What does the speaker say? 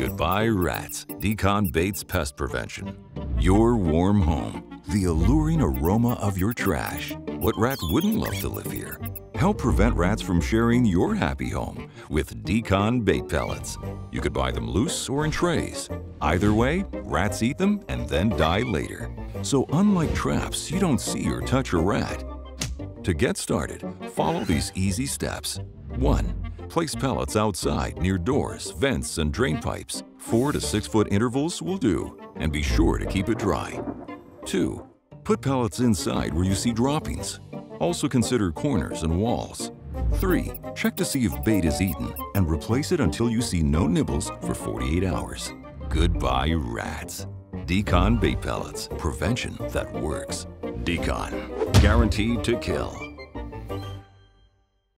Goodbye, rats. d-CON Baits Pest Prevention. Your warm home. The alluring aroma of your trash. What rat wouldn't love to live here? Help prevent rats from sharing your happy home with d-CON Bait Pellets. You could buy them loose or in trays. Either way, rats eat them and then die later. So unlike traps, you don't see or touch a rat. To get started, follow these easy steps. 1. Place pellets outside near doors, vents, and drain pipes. 4 to 6 foot intervals will do, and be sure to keep it dry. 2. Put pellets inside where you see droppings. Also consider corners and walls. 3. Check to see if bait is eaten and replace it until you see no nibbles for 48 hours. Goodbye, rats. d-CON Bait Pellets. Prevention that works. d-CON. Guaranteed to kill.